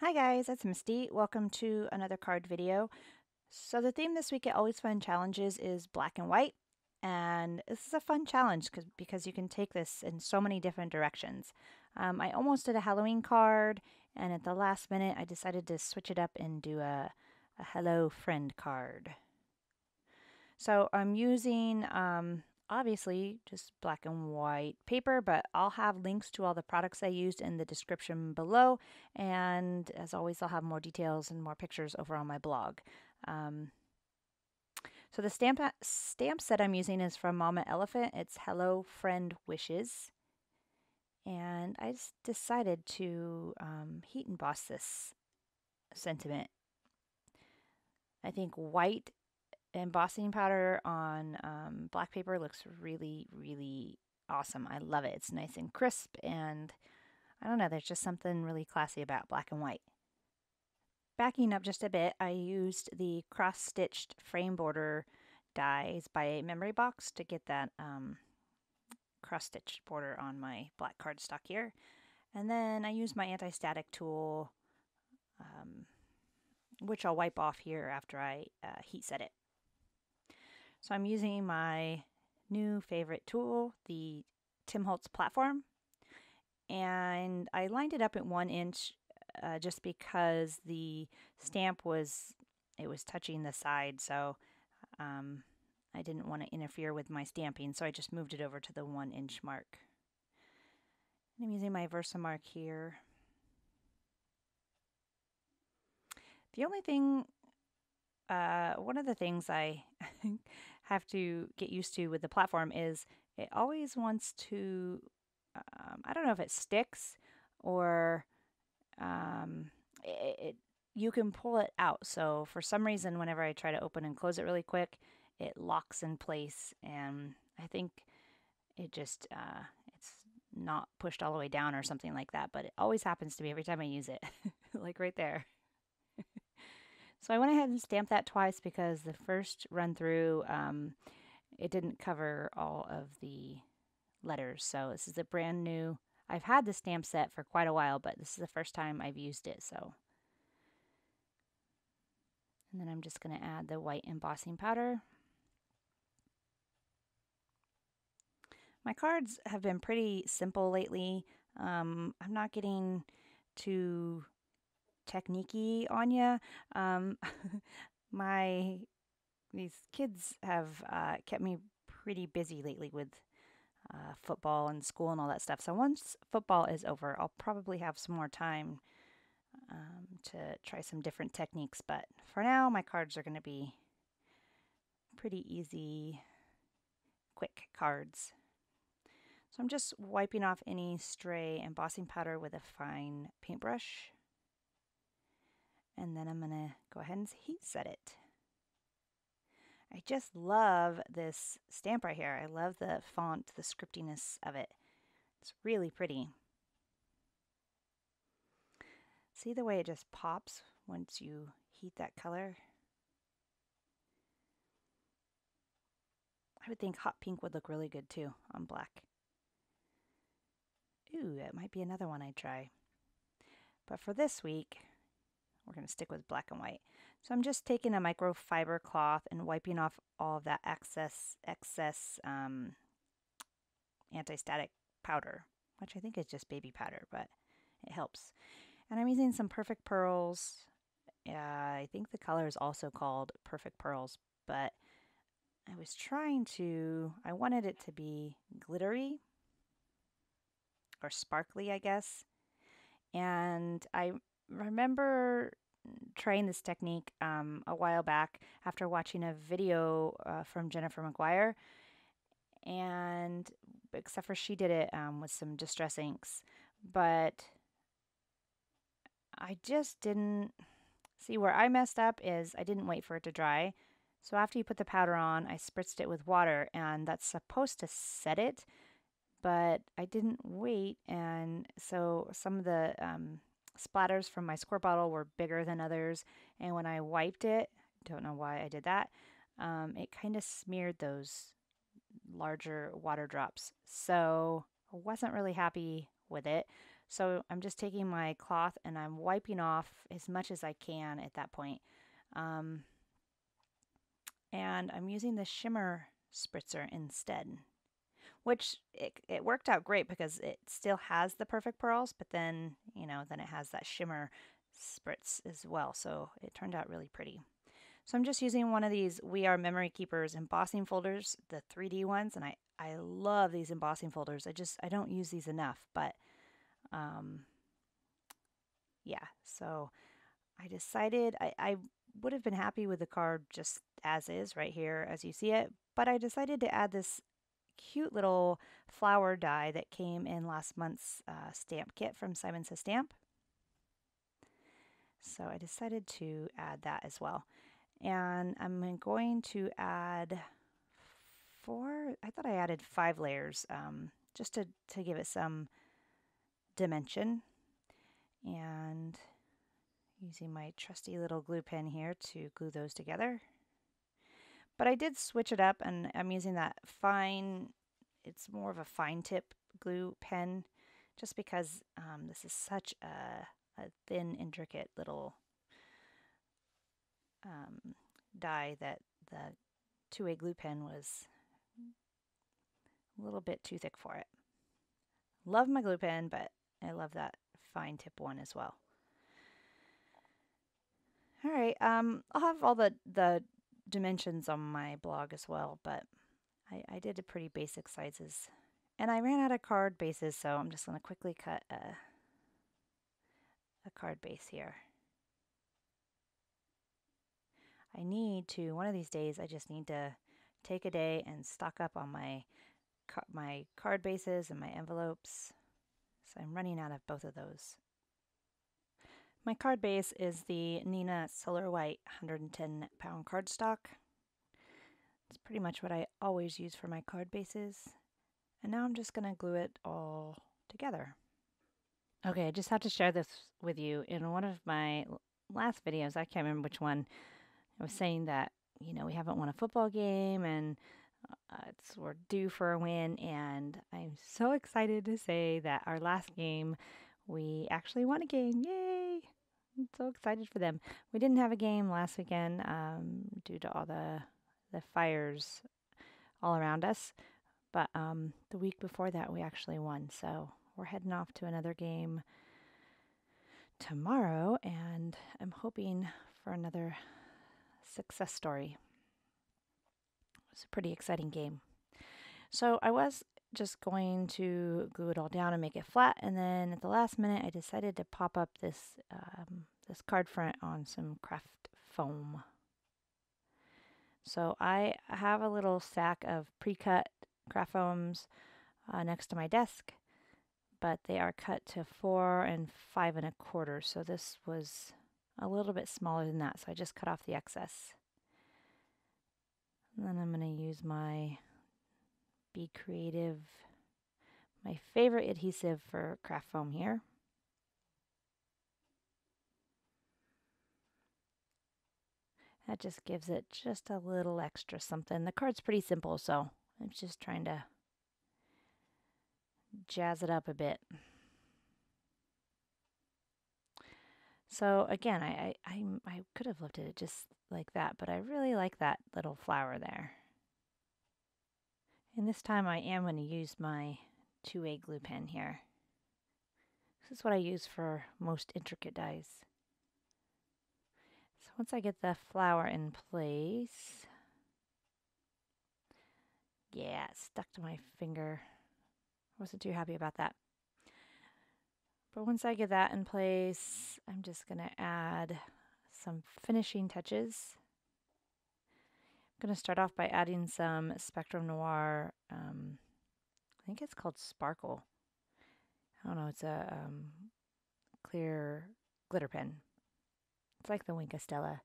Hi guys, it's Misty. Welcome to another card video. So the theme this week at Always Fun Challenges is black and white. And this is a fun challenge cause, because you can take this in so many different directions. Um, I almost did a Halloween card and at the last minute I decided to switch it up and do a, a hello friend card. So I'm using um, obviously just black and white paper, but I'll have links to all the products I used in the description below. And as always, I'll have more details and more pictures over on my blog. Um, so the stamp, stamp set I'm using is from Mama Elephant. It's Hello Friend Wishes. And I just decided to um, heat emboss this sentiment. I think white embossing powder on um, black paper looks really, really awesome. I love it. It's nice and crisp, and I don't know, there's just something really classy about black and white. Backing up just a bit, I used the cross-stitched frame border dies by Memory Box to get that um, cross-stitched border on my black cardstock here. And then I used my anti-static tool, um, which I'll wipe off here after I uh, heat set it. So I'm using my new favorite tool, the Tim Holtz platform. And I lined it up at one inch uh, just because the stamp was, it was touching the side. So um, I didn't want to interfere with my stamping. So I just moved it over to the one inch mark. And I'm using my Versamark here. The only thing uh, one of the things I have to get used to with the platform is it always wants to, um, I don't know if it sticks or um, it, it, you can pull it out. So for some reason, whenever I try to open and close it really quick, it locks in place. And I think it just, uh, it's not pushed all the way down or something like that. But it always happens to me every time I use it, like right there. So I went ahead and stamped that twice because the first run through, um, it didn't cover all of the letters. So this is a brand new, I've had the stamp set for quite a while, but this is the first time I've used it. So, and then I'm just going to add the white embossing powder. My cards have been pretty simple lately. Um, I'm not getting too techniquey on you. Um, my these kids have uh, kept me pretty busy lately with uh, football and school and all that stuff. So once football is over, I'll probably have some more time um, to try some different techniques. But for now, my cards are going to be pretty easy, quick cards. So I'm just wiping off any stray embossing powder with a fine paintbrush. And then I'm to go ahead and heat set it. I just love this stamp right here. I love the font, the scriptiness of it. It's really pretty. See the way it just pops once you heat that color? I would think hot pink would look really good too on black. Ooh, that might be another one I'd try. But for this week, we're going to stick with black and white. So I'm just taking a microfiber cloth and wiping off all of that excess, excess um, anti-static powder, which I think is just baby powder, but it helps. And I'm using some Perfect Pearls. Uh, I think the color is also called Perfect Pearls, but I was trying to, I wanted it to be glittery or sparkly, I guess. And I remember trying this technique um, a while back after watching a video uh, from Jennifer McGuire. And except for she did it um, with some distress inks, but I just didn't see where I messed up is I didn't wait for it to dry. So after you put the powder on, I spritzed it with water, and that's supposed to set it, but I didn't wait, and so some of the um, splatters from my squirt bottle were bigger than others. And when I wiped it, don't know why I did that, um, it kind of smeared those larger water drops. So I wasn't really happy with it. So I'm just taking my cloth and I'm wiping off as much as I can at that point. Um, and I'm using the shimmer spritzer instead, which it, it worked out great because it still has the perfect pearls, but then, you know, then it has that shimmer spritz as well. So it turned out really pretty. So I'm just using one of these We R Memory Keepers embossing folders, the 3D ones, and I, I love these embossing folders. I just, I don't use these enough, but um, yeah, so I decided I, I would have been happy with the card just as is right here as you see it, but I decided to add this cute little flower die that came in last month's uh, stamp kit from Simon Says Stamp. So I decided to add that as well and I'm going to add four, I thought I added five layers um, just to, to give it some dimension. And using my trusty little glue pen here to glue those together. But I did switch it up and I'm using that fine, it's more of a fine tip glue pen just because um, this is such a, a thin, intricate little um, die that the two-way glue pen was a little bit too thick for it. Love my glue pen, but I love that fine tip one as well. All right, um, I'll have all the, the dimensions on my blog as well, but I, I did a pretty basic sizes. And I ran out of card bases, so I'm just going to quickly cut a, a card base here. I need to, one of these days, I just need to take a day and stock up on my, my card bases and my envelopes. So I'm running out of both of those. My card base is the Neenah Solar White 110 pound cardstock. It's pretty much what I always use for my card bases. And now I'm just going to glue it all together. Okay, I just have to share this with you. In one of my last videos, I can't remember which one, I was saying that you know we haven't won a football game and uh, it's we're due for a win, and I'm so excited to say that our last game we actually won a game. Yay! I'm so excited for them. We didn't have a game last weekend um, due to all the the fires all around us, but um, the week before that we actually won. So we're heading off to another game tomorrow, and I'm hoping for another success story. It was a pretty exciting game. So I was just going to glue it all down and make it flat, and then at the last minute, I decided to pop up this um, this card front on some craft foam. So I have a little stack of pre-cut craft foams uh, next to my desk, but they are cut to four and five and a quarter. So this was a little bit smaller than that, so I just cut off the excess. And then I'm going to use my Be Creative, my favorite adhesive for craft foam here. That just gives it just a little extra something. The card's pretty simple, so I'm just trying to jazz it up a bit. So again, I, I, I, could have left it just like that, but I really like that little flower there. And this time I am going to use my two-way glue pen here. This is what I use for most intricate dies. So once I get the flower in place, yeah, stuck to my finger. I wasn't too happy about that. But once I get that in place, I'm just going to add some finishing touches. I'm going to start off by adding some Spectrum Noir, um, I think it's called Sparkle. I don't know, it's a um, clear glitter pen. It's like the Wink Stella.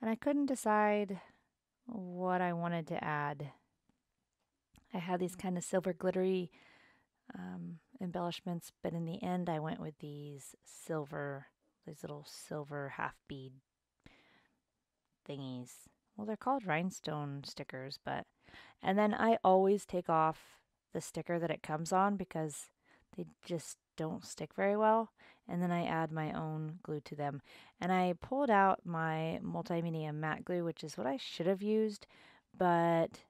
And I couldn't decide what I wanted to add. I had these kind of silver glittery um, embellishments, but in the end, I went with these silver, these little silver half bead thingies. Well, they're called rhinestone stickers, but and then I always take off the sticker that it comes on because they just don't stick very well. And then I add my own glue to them. And I pulled out my multimedia matte glue, which is what I should have used, but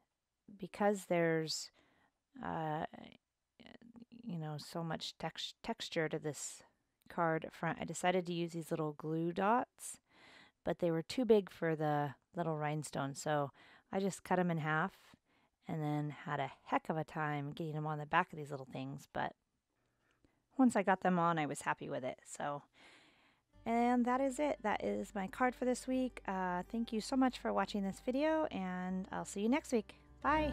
because there's, uh, you know, so much tex texture to this card front, I decided to use these little glue dots, but they were too big for the little rhinestone. So I just cut them in half and then had a heck of a time getting them on the back of these little things. But once I got them on, I was happy with it. So, and that is it. That is my card for this week. Uh, thank you so much for watching this video, and I'll see you next week. Bye.